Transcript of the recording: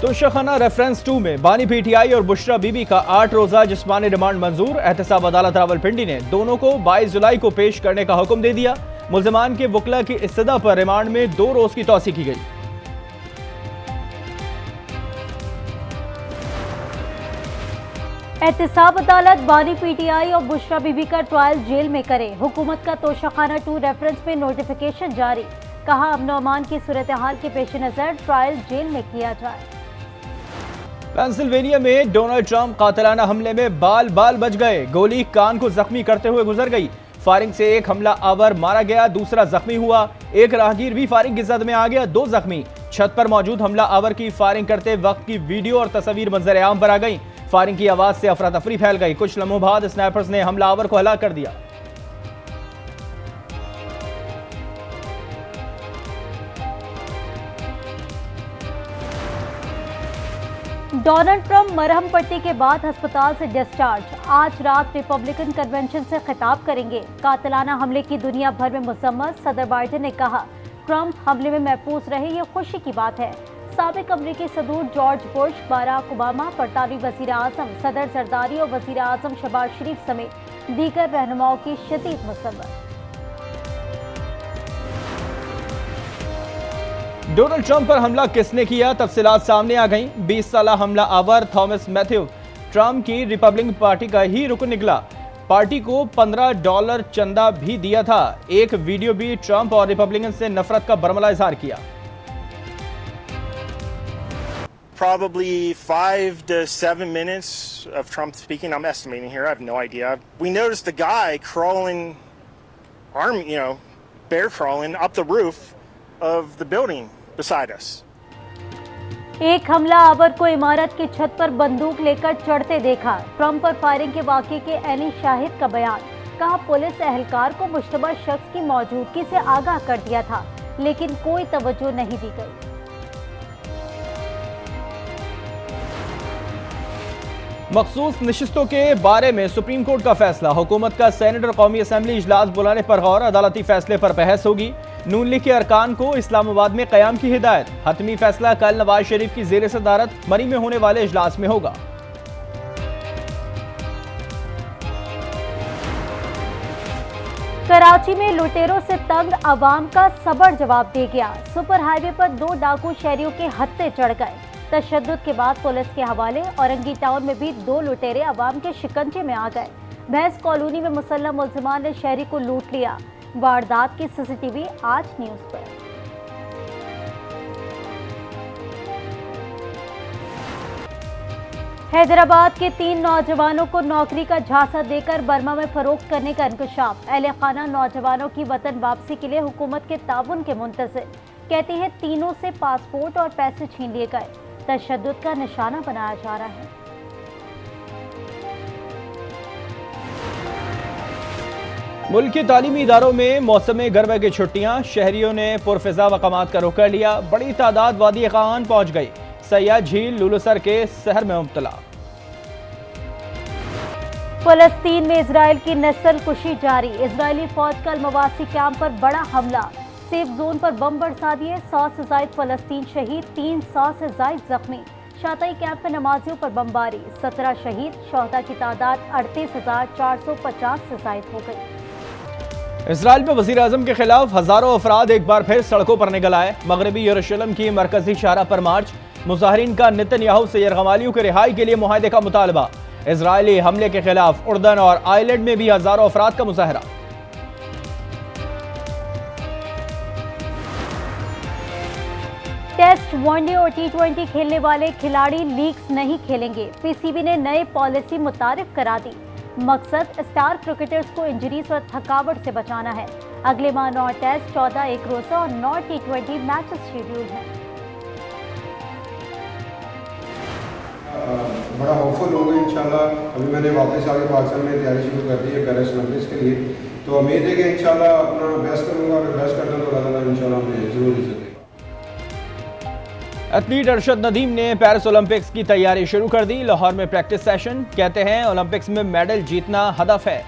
Toshakhana reference to में बानी PTI और बुशरा बीबी का आठ रोजा जिसमानी रिमांड मंजूर। एहतसाब अदालत रावलपिंडी ने दोनों को 22 जुलाई को पेश करने का हुक्म दे दिया। मुलजमान के वकला की इस्तदा पर रिमांड में दो रोज की तोसी की गई। एहतसाब अदालत बानी पीटीआई और बुशरा बीबी का ट्रायल जेल में करे। हुकूमत का तोशाखाना टू रेफरेंस में नोटिफिकेशन जारी। कहा अमन अमान की सूरत हाल के पेश नज़र ट्रायल जेल में किया जाए। पेंसिल्वेनिया में डोनाल्ड ट्रंप कातलाना हमले में बाल बाल बच गए। गोली कान को जख्मी करते हुए गुजर गई। फायरिंग से एक हमला आवर मारा गया, दूसरा जख्मी हुआ। एक राहगीर भी फायरिंग की जद में आ गया, दो जख्मी। छत पर मौजूद हमला आवर की फायरिंग करते वक्त की वीडियो और तस्वीर मंजर आम पर आ गई। फायरिंग की आवाज़ से अफरा तफरी फैल गई। कुछ लम्हों बाद स्नैपर्स ने हमला आवर को हला कर दिया। डोनाल्ड ट्रंप मरहम पट्टी के बाद अस्पताल से डिस्चार्ज। आज रात रिपब्लिकन कन्वेंशन से खिताब करेंगे। कातलाना हमले की दुनिया भर में मुसम्मत, सदर बाइडन ने कहा, ट्रंप हमले में महफूज रहे, ये खुशी की बात है। सबक अमरीकी सदूर जॉर्ज बुश, बाराक ओबामा बरतानवी वज़ीर अजम सदर जरदारी और वज़ीर अजम शबाज शरीफ समेत दीगर रहनुमाओं की शदीद मुसम्मत। डोनाल्ड ट्रंप पर हमला किसने किया तफसीलात सामने आ गईं 20 साल हमला आवर थॉमस मैथ्यू ट्रंप की रिपब्लिकन पार्टी का ही रुकन निकला पार्टी को 15 डॉलर चंदा भी दिया था एक वीडियो भी ट्रंप और रिपब्लिकन से नफरत का बरमला इजहार किया Probably five to seven minutes of Trump speaking. I'm estimating here. I have no idea. We noticed the guy crawling, arm, you know, bear crawling up the roof of the building beside us. एक हमला our को इमारत की छत पर बंदूक लेकर चढ़ते देखा। ट्रंप पर फायरिंग के वाक़े के एनी शाहिद का बयान। कहा पुलिस एहलकार को मुश्तबा शख्स की मौजूदगी से आगाह कर दिया था लेकिन कोई तवज्जो नहीं दी गई। मखसूस नशस्तों के बारे में सुप्रीम कोर्ट का फैसला। हुकूमत का सेनेट और कौमी असम्बली इजलास बुलाने पर गौर अदालती फैसले पर बहस होगी। नून लीग के अरकान को इस्लामाबाद में कयाम की हिदायत। हतमी फैसला कल नवाज़ शरीफ की जेर सदारत मरी में होने वाले इजलास में होगा। कराची में लुटेरों से तंग आवाम का सबर जवाब दे गया। सुपर हाईवे पर दो डाकू शहरियों के हत्ते चढ़ गए। तशद के बाद पुलिस के हवाले औरंगी टाउन में भी दो लुटेरे आवाम के शिकंजे में आ गए। भैंस कॉलोनी में मुसल्ला मुलजमान ने शहरी को लूट लिया। वारदात की सीसीटीवी आज न्यूज़ पर। हैदराबाद के तीन नौजवानों को नौकरी का झांसा देकर बर्मा में फरोख्त करने का इंकशाफ। अहल खाना नौजवानों की वतन वापसी के लिए हुकूमत के ताबन के मुंतजर। कहते हैं, तीनों से पासपोर्ट और पैसे छीन लिए गए। तशद का निशाना बनाया जा रहा है। मुल्क के तालीमी इदारों में मौसम गर्मा की छुट्टियाँ, शहरियों ने पुरफिजा मकाम का रुख कर लिया, बड़ी तादाद वादी खान पहुँच गई। सयाह झील लुलुसर के शहर में मुबतला। फलस्तीन में इसराइल की नस्ल कुशी जारी। इसराइली फौज का मवासी कैंप पर बड़ा हमला। सेफ़ जोन पर बम बरसा दिए सौ से जायद फलस्तीन शहीद, तीन सौ से जायद जख्मी। शाताई कैंप में नमाजियों पर बमबारी। सत्रह शहीद शहदा की तादाद अड़तीस हज़ार चार सौ पचास से जायद हो गई। इसराइल में वज़ीर अजम के खिलाफ हज़ारों अफराद एक बार फिर सड़कों पर निकल आए। मगरबी यरूशलम की मरकजी शारा पर मार्च। मुजाहरीन का नितिन याहू से यरगमालियों के रिहाई के लिए मुहिदे का मुतालबा। इसराइली हमले के खिलाफ उर्दन और आयलैंड में भी हज़ारों अफराद का मुजाहरा। टेस्ट वनडे और टी ट्वेंटी खेलने वाले खिलाड़ी लीग्स नहीं खेलेंगे। पीसीबी ने नई पॉलिसी मुतारिफ करा दी। मकसद स्टार क्रिकेटर्स को इंजरीज और थकावट से बचाना है। अगले माह नौ टेस्ट, चौदह एक रोजा और नौ टी ट्वेंटी मैचेस शेड्यूल हैं। बड़ा होपफुल होगा इंशाल्लाह। अभी मैंने वापस आगे पाकिस्तान में तैयारी शुरू कर दी है पेरिस ओलंपिक्स के लिए। तो उम्मीद है कि इंशाल्लाह अपना बेस्ट करूँगा अगर बेस्ट करता तो एथलीट अरशद नदीम ने पेरिस ओलंपिक्स की तैयारी शुरू कर दी। लाहौर में प्रैक्टिस सेशन कहते हैं ओलंपिक्स में मेडल जीतना हदफ है।